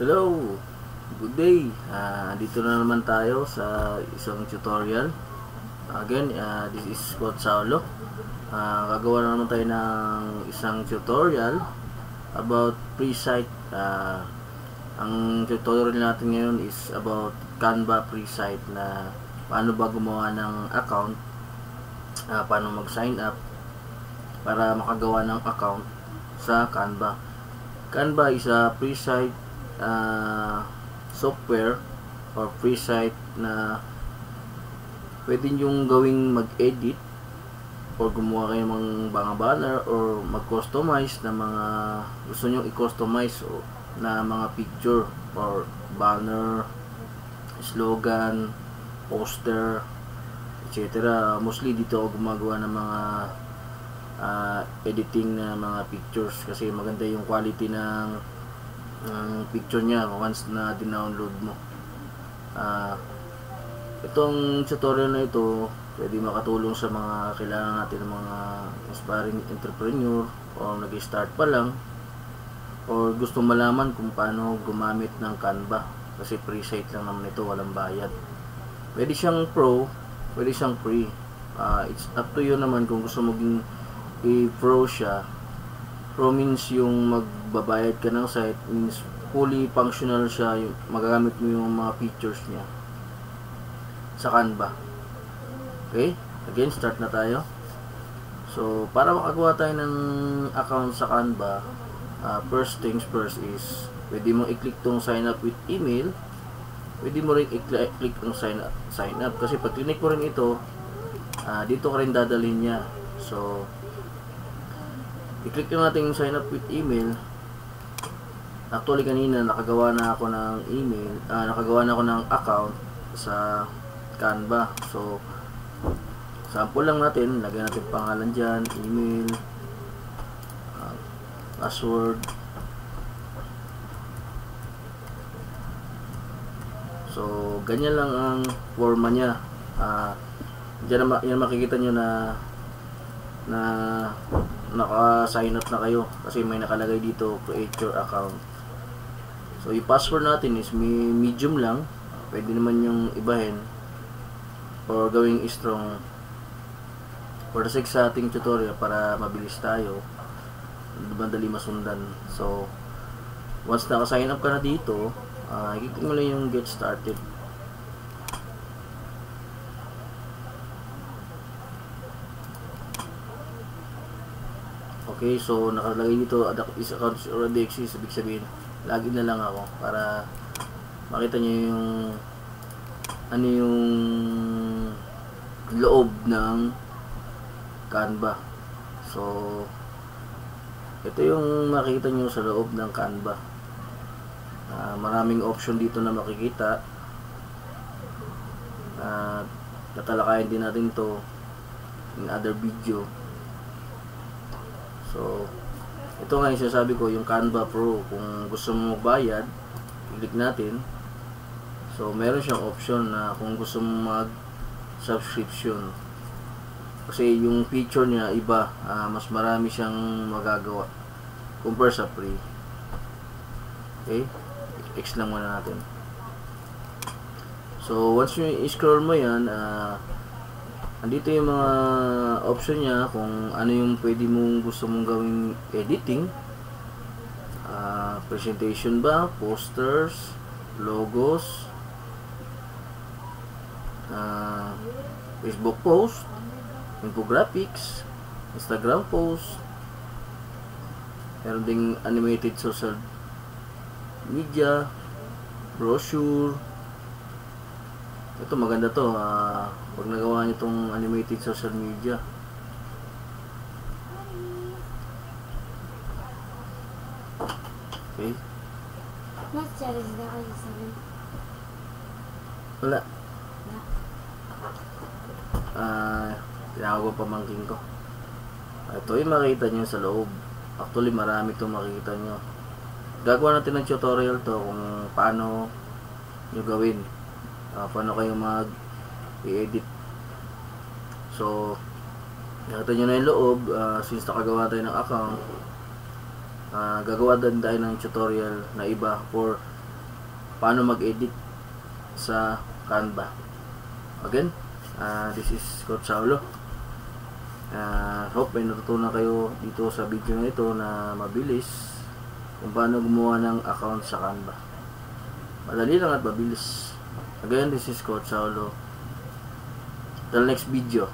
Hello! Good day! Ah, dito na naman tayo sa isang tutorial. Again, ah, this is Scott Saulo. Ah, gagawa na naman tayo ng isang tutorial about pre-site. Ah, ang tutorial natin ngayon is about Canva pre-site na paano ba gumawa ng account, paano mag-sign up para makagawa ng account sa Canva. Canva is a pre-site uh, software or pre-site na pwede nyong gawing mag-edit or gumawa kayo ng mga banner or mag-customize na mga gusto nyo i-customize na mga picture or banner slogan poster etc. mostly dito ako gumagawa ng mga uh, editing na mga pictures kasi maganda yung quality ng ng picture niya once na dinownload mo. Uh, itong tutorial na ito pwede makatulong sa mga kailangan natin ng mga aspiring entrepreneur o nag-start pa lang or gusto malaman kung paano gumamit ng Canva kasi pre-site lang naman ito, walang bayad. Pwede siyang pro, pwede siyang free. Uh, it's up to you naman kung gusto maging i-pro siya means yung magbabayad ka ng site means fully functional siya yung magagamit mo yung mga features niya sa Canva. Okay? Again start na tayo. So para makagawa tayo ng account sa Canva uh, first things first is pwede mo i-click tong sign up with email. Pwede mo rin i-click tong sign up, sign up. Kasi pag click mo rin ito uh, dito ka rin dadalhin niya. So i-click yung sign up with email. Actually kanina nakagawa na ako ng email uh, nakagawa na ako ng account sa Canva. So sample lang natin lagyan natin pangalan dyan email uh, password. So ganyan lang ang forma nya uh, dyan na, yan makikita nyo na na naka-sign up na kayo kasi may nakalagay dito create your account. So yung password natin is medium lang. Pwede naman yung ibahin or gawing strong. For the sake sa ating tutorial para mabilis tayo madali masundan. So once naka-sign up ka na dito uh, i-click mo lang yung get started Okay, so nakalagay dito is account is already exists. Ibig sabihin, login na lang ako para makita niyo yung ano yung loob ng Canva. So, ito yung makikita niyo sa loob ng Canva. Uh, maraming option dito na makikita. Uh, tatalakayin din natin to in other video. So, ito nga yung sinasabi ko, yung Canva Pro. Kung gusto mo magbayad, click natin. So, meron siyang option na kung gusto mo mag-subscription. Kasi yung feature niya, iba. Uh, mas marami siyang magagawa. Compare sa free. Okay? X lang muna natin. So, once you scroll mo yan, uh, andito yung mga option niya kung ano yung pwede mong gusto mong gawing editing. Uh, presentation ba posters logos uh, Facebook post infographics Instagram post. Meron ding animated social media brochure ito maganda to uh, pag nagawa niyo itong animated social media. Okay. What challenge na kayo sa wala. Ah uh, tinawag ko pamangking ko. Ito yung makita nyo sa loob. Actually marami itong makikita nyo gagawa natin ng tutorial to kung paano nyo gawin uh, paano kayo mag i-edit so nakita nyo na yung loob uh, since nakagawa tayo ng account uh, gagawa din tayo ng tutorial na iba for paano mag-edit sa Canva. Again, uh, this is Coach Saulo. Uh, hope may natutunan kayo dito sa video na ito na mabilis kung paano gumawa ng account sa Canva. Madali lang at mabilis. Again, this is Coach Saulo. Till next video.